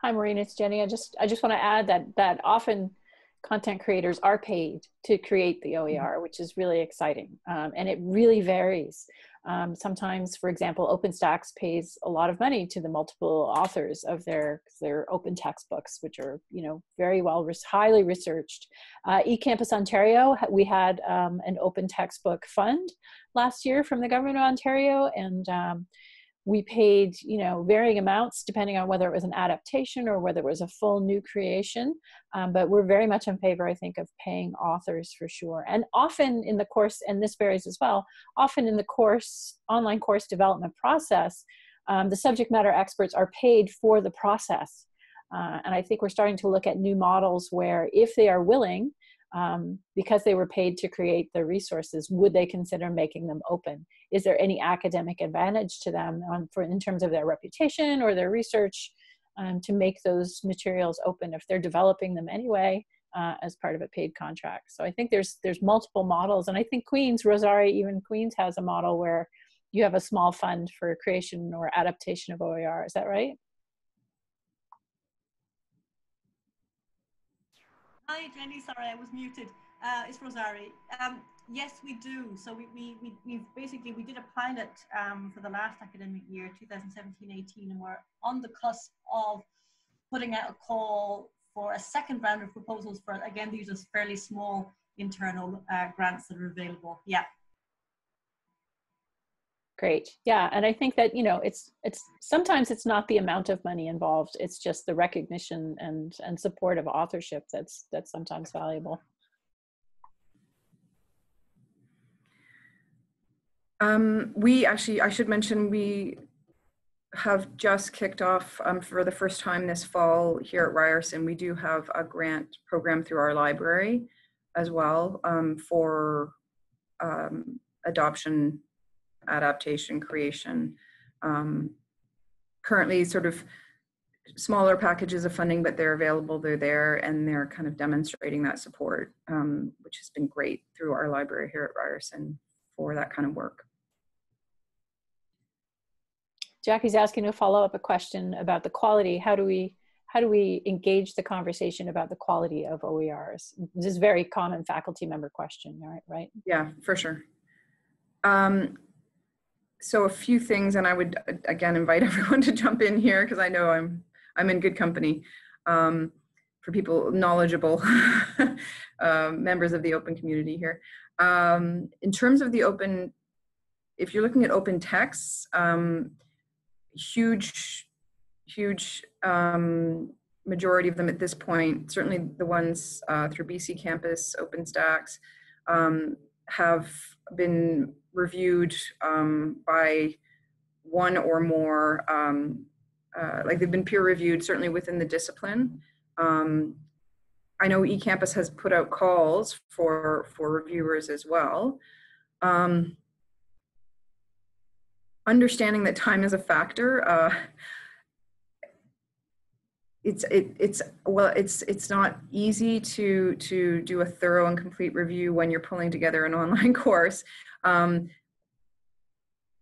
Hi, Maureen, it's Jenny. I just, I just want to add that, that often content creators are paid to create the OER, which is really exciting. Um, and it really varies. Um, sometimes, for example, OpenStax pays a lot of money to the multiple authors of their their open textbooks, which are you know very well, highly researched. Uh, eCampus Ontario, we had um, an open textbook fund last year from the government of Ontario, and um, we paid you know varying amounts depending on whether it was an adaptation or whether it was a full new creation. Um, but we're very much in favor i think of paying authors for sure. And often in the course and this varies as well often in the course online course development process um, the subject matter experts are paid for the process. Uh, and i think we're starting to look at new models where if they are willing um, because they were paid to create the resources, would they consider making them open? Is there any academic advantage to them um, for in terms of their reputation or their research um, to make those materials open if they're developing them anyway uh, as part of a paid contract? So I think there's there's multiple models, and I think Queens, Rosari, even Queens has a model where you have a small fund for creation or adaptation of OER. Is that right?
Hi, Jenny. Sorry, I was muted. Uh, it's Rosari. Um, yes, we do. So we, we, we, we've basically, we did a pilot um, for the last academic year, 2017-18, and we're on the cusp of putting out a call for a second round of proposals for, again, these are fairly small internal uh, grants that are available. Yeah.
Great. Yeah, and I think that you know it's it's sometimes it's not the amount of money involved; it's just the recognition and and support of authorship that's that's sometimes valuable.
Um, we actually, I should mention, we have just kicked off um, for the first time this fall here at Ryerson. We do have a grant program through our library as well um, for um, adoption adaptation, creation. Um, currently, sort of smaller packages of funding, but they're available, they're there, and they're kind of demonstrating that support, um, which has been great through our library here at Ryerson for that kind of work.
Jackie's asking a follow-up a question about the quality. How do we how do we engage the conversation about the quality of OERs? This is a very common faculty member question, right? Right?
Yeah, for sure. Um, so a few things, and I would again invite everyone to jump in here because I know I'm I'm in good company. Um, for people knowledgeable um, members of the open community here. Um, in terms of the open if you're looking at open texts, um, huge, huge um, majority of them at this point, certainly the ones uh, through BC Campus, OpenStax, um, have been reviewed um, by one or more, um, uh, like they've been peer reviewed, certainly within the discipline. Um, I know eCampus has put out calls for, for reviewers as well. Um, understanding that time is a factor, uh, it's it, it's well it's it's not easy to to do a thorough and complete review when you're pulling together an online course um,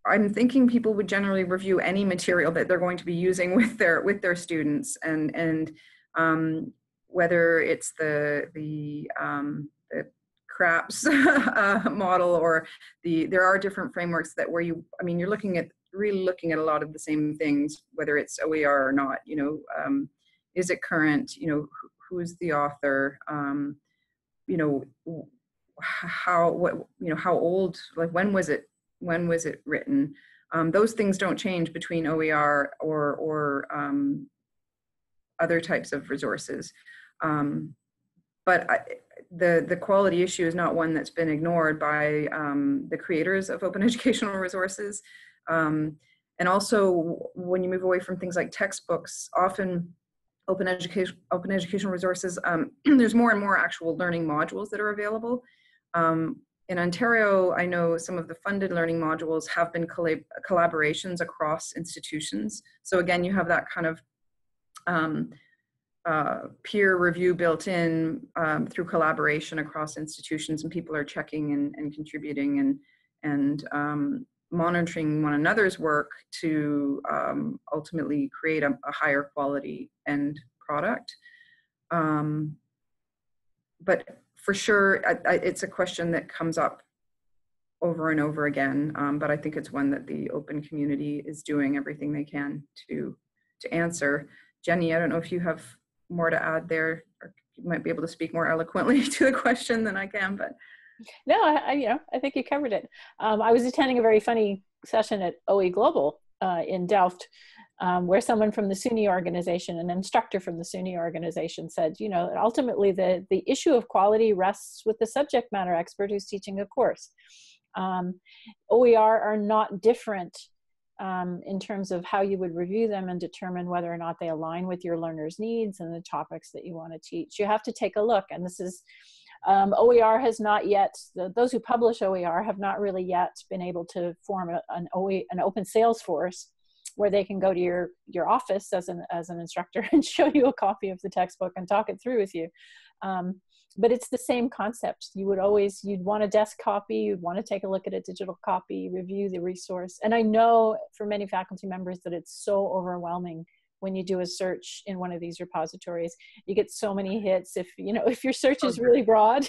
i'm thinking people would generally review any material that they're going to be using with their with their students and and um, whether it's the the um, the CRAPS uh, model or the there are different frameworks that where you I mean you're looking at really looking at a lot of the same things whether it's OER or not you know um, is it current you know who is the author um, you know how what you know how old like when was it when was it written? Um, those things don't change between OER or or um, other types of resources. Um, but I, the the quality issue is not one that's been ignored by um, the creators of open educational resources. Um, and also when you move away from things like textbooks often open education open educational resources um, there's more and more actual learning modules that are available um, in ontario i know some of the funded learning modules have been collab- collaborations across institutions so again you have that kind of um, uh, peer review built in um, through collaboration across institutions and people are checking and, and contributing and and um, monitoring one another's work to um, ultimately create a, a, higher quality end product. Um, but for sure, I, I, it's a question that comes up over and over again. Um, but I think it's one that the open community is doing everything they can to to answer. Jenny, I don't know if you have more to add there, or you might be able to speak more eloquently to the question than I can, but.
No, I, you know, I think you covered it. Um, I was attending a very funny session at OE Global uh, in Delft, um, where someone from the SUNY organization, an instructor from the SUNY organization, said, you know, ultimately the the issue of quality rests with the subject matter expert who's teaching a course. Um, OER are not different um, in terms of how you would review them and determine whether or not they align with your learner's needs and the topics that you want to teach. You have to take a look, and this is um, OER has not yet, the, those who publish OER have not really yet been able to form a, an, OE, an open Salesforce where they can go to your, your office as an, as an instructor and show you a copy of the textbook and talk it through with you. Um, but it's the same concept. You would always, you'd want a desk copy, you'd want to take a look at a digital copy, review the resource. And I know for many faculty members that it's so overwhelming when you do a search in one of these repositories you get so many hits if you know if your search is really broad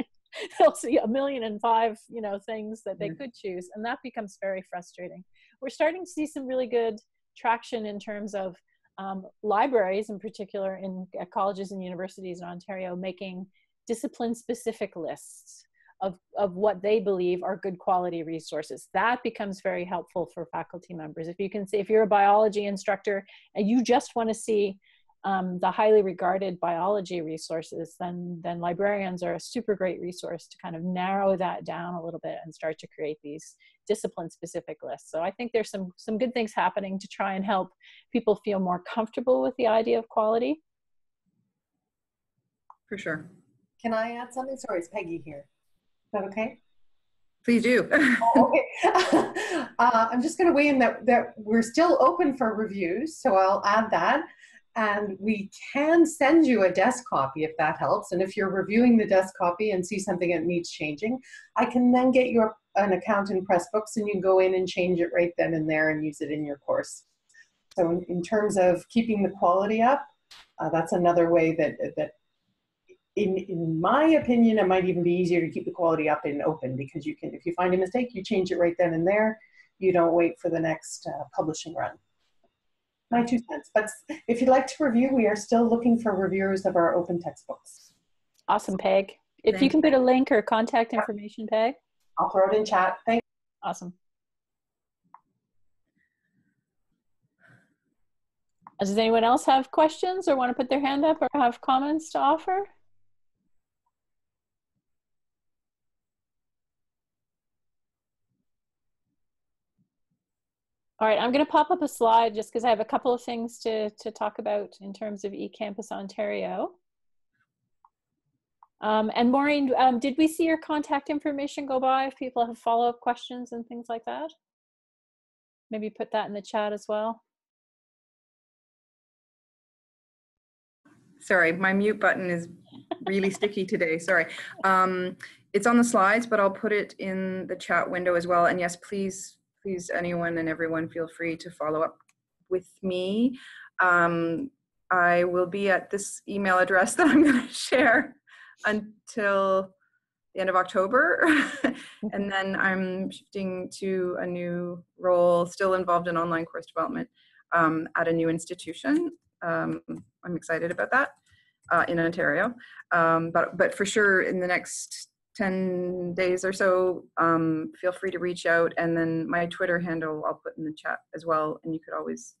they'll see a million and five you know things that they mm-hmm. could choose and that becomes very frustrating we're starting to see some really good traction in terms of um, libraries in particular in colleges and universities in ontario making discipline specific lists of, of what they believe are good quality resources. That becomes very helpful for faculty members. If you can see, if you're a biology instructor and you just want to see um, the highly regarded biology resources, then, then librarians are a super great resource to kind of narrow that down a little bit and start to create these discipline specific lists. So I think there's some, some good things happening to try and help people feel more comfortable with the idea of quality.
For sure.
Can I add something? Sorry, it's Peggy here. Is that okay?
Please do.
oh, okay. uh, I'm just going to weigh in that, that we're still open for reviews, so I'll add that. And we can send you a desk copy if that helps. And if you're reviewing the desk copy and see something that needs changing, I can then get you an account in Pressbooks and you can go in and change it right then and there and use it in your course. So in, in terms of keeping the quality up, uh, that's another way that, that in, in my opinion, it might even be easier to keep the quality up and open because you can, if you find a mistake, you change it right then and there. You don't wait for the next uh, publishing run my two cents. But if you'd like to review, we are still looking for reviewers of our open textbooks.
Awesome, Peg. If Thank you can put a link or contact information, Peg.
I'll throw it in chat. Thank.
Awesome. Does anyone else have questions or want to put their hand up or have comments to offer? All right, I'm going to pop up a slide just because I have a couple of things to, to talk about in terms of eCampus Ontario. Um, and Maureen, um, did we see your contact information go by if people have follow-up questions and things like that? Maybe put that in the chat as well.
Sorry, my mute button is really sticky today. Sorry. Um, it's on the slides, but I'll put it in the chat window as well. And yes, please, please, anyone and everyone feel free to follow up with me. Um, I will be at this email address that I'm going to share until the end of October. and then I'm shifting to a new role, still involved in online course development um, at a new institution. Um, I'm excited about that uh, in Ontario. Um, but, but for sure, in the next 10 days or so, um, feel free to reach out. And then my Twitter handle I'll put in the chat as well. And you could always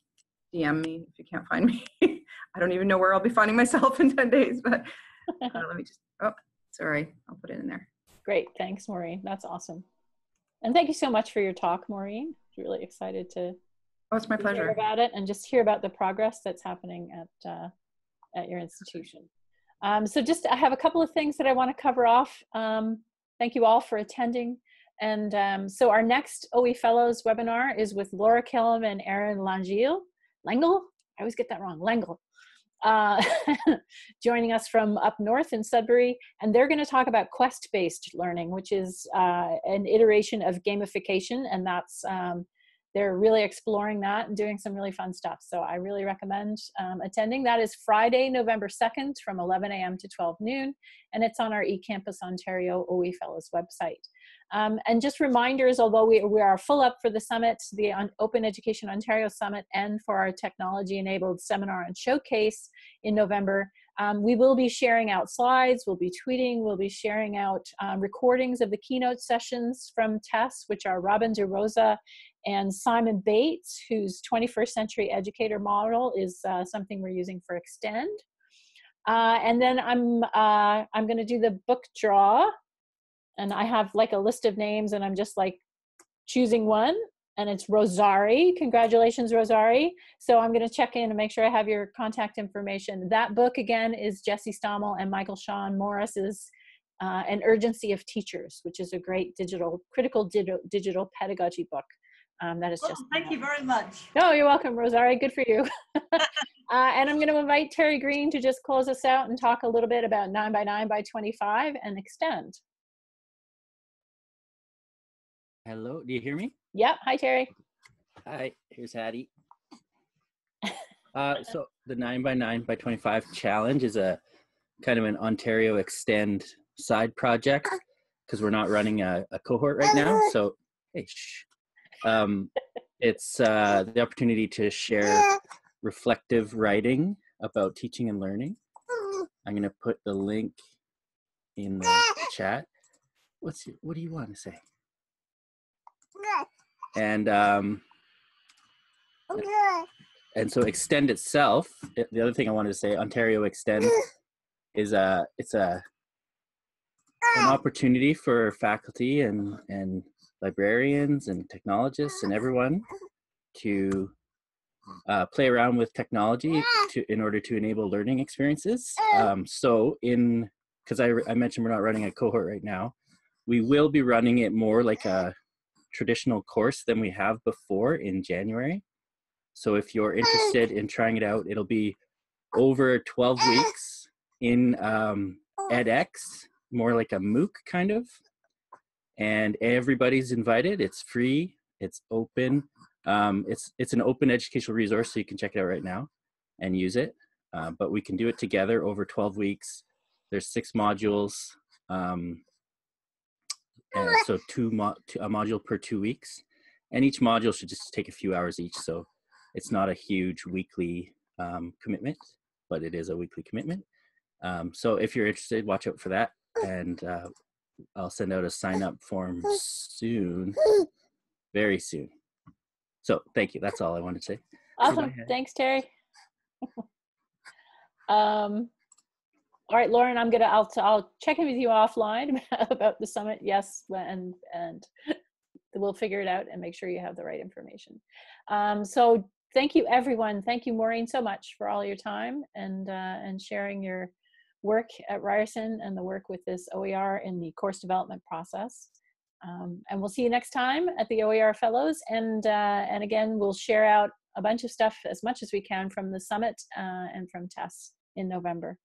DM me if you can't find me. I don't even know where I'll be finding myself in 10 days, but uh, let me just, oh, sorry, I'll put it in there.
Great, thanks Maureen, that's awesome. And thank you so much for your talk, Maureen. Really excited to
Oh, it's my
hear
pleasure.
about it and just hear about the progress that's happening at, uh, at your institution. Um, so just, I have a couple of things that I want to cover off. Um, thank you all for attending. And um, so our next OE Fellows webinar is with Laura Killam and Aaron Langille. Langle? I always get that wrong. Langle. Uh, joining us from up north in Sudbury, and they're going to talk about quest-based learning, which is uh, an iteration of gamification, and that's um, they're really exploring that and doing some really fun stuff. So I really recommend um, attending. That is Friday, November 2nd from 11 a.m. to 12 noon, and it's on our eCampus Ontario OE Fellows website. Um, and just reminders, although we, we are full up for the summit, the Open Education Ontario Summit, and for our technology enabled seminar and showcase in November, um, we will be sharing out slides, we'll be tweeting, we'll be sharing out um, recordings of the keynote sessions from TESS, which are Robin DeRosa and Simon Bates, whose 21st century educator model is uh, something we're using for Extend. Uh, and then I'm, uh, I'm gonna do the book draw and I have like a list of names and I'm just like choosing one and it's Rosari. Congratulations, Rosari. So I'm going to check in and make sure I have your contact information. That book again is Jesse Stommel and Michael Sean Morris's uh, An Urgency of Teachers, which is a great digital, critical digital, digital pedagogy book. Um, that is
Well,
just.
thank you very much.
No, you're welcome, Rosari. Good for you. uh, and I'm going to invite Terry Greene to just close us out and talk a little bit about 9 by 9 by 25 and extend.
Hello, do you hear me?
Yep. Hi, Terry.
Hi, here's Hattie. Uh, so the nine by nine by 25 challenge is a kind of an Ontario extend side project because we're not running a, a cohort right now. So, hey, shh. Um, it's uh, the opportunity to share reflective writing about teaching and learning. I'm going to put the link in the chat. What's what do you want to say? And um, and so extend itself the other thing i wanted to say ontario extend is a it's a an opportunity for faculty and and librarians and technologists and everyone to uh, play around with technology to in order to enable learning experiences. Um, so in because I, I mentioned we're not running a cohort right now we will be running it more like a traditional course than we have before in january so if you're interested in trying it out, it'll be over 12 weeks in um, edX, more like a MOOC kind of. And everybody's invited. It's free. It's open. Um, it's it's an open educational resource, so you can check it out right now and use it. Uh, but we can do it together over 12 weeks. There's six modules, um, and so two, mo- a module per two weeks, and each module should just take a few hours each. So it's not a huge weekly um, commitment, but it is a weekly commitment. Um, so if you're interested, watch out for that. And uh, I'll send out a sign up form soon, very soon. So thank you. That's all I wanted to say.
Awesome. Thanks, Terry. um, all right, Lauren, I'm gonna I'll I'll check in with you offline about the summit. Yes, and and we'll figure it out and make sure you have the right information. Um, so thank you, everyone. Thank you, Maureen, so much for all your time and uh, and sharing your work at Ryerson and the work with this OER in the course development process. Um, and we'll see you next time at the OER Fellows. And, uh, and again, we'll share out a bunch of stuff as much as we can from the summit uh, and from TESS in November.